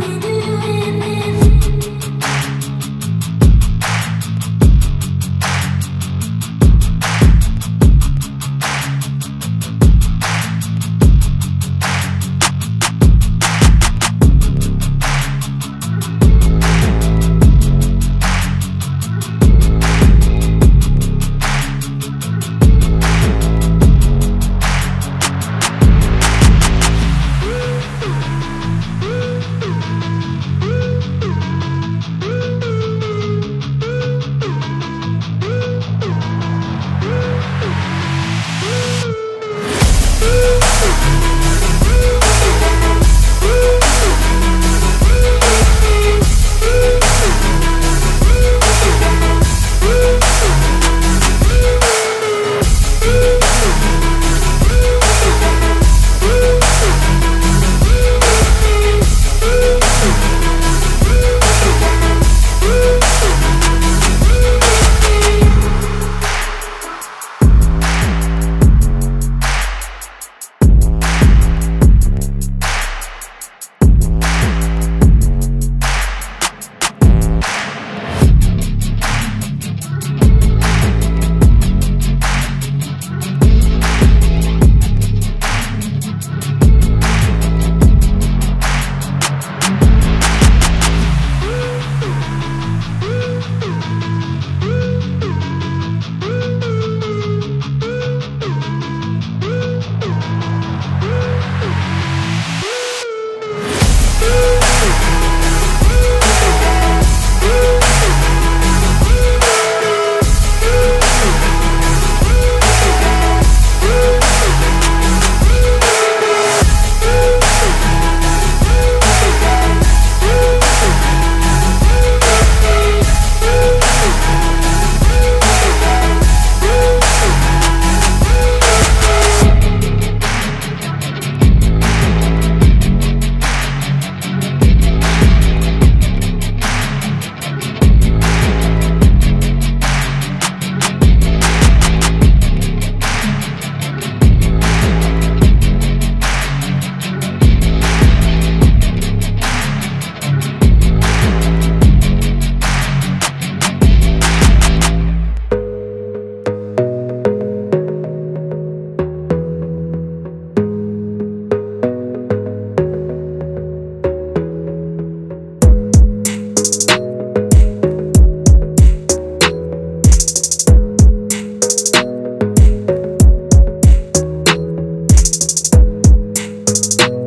do it Thank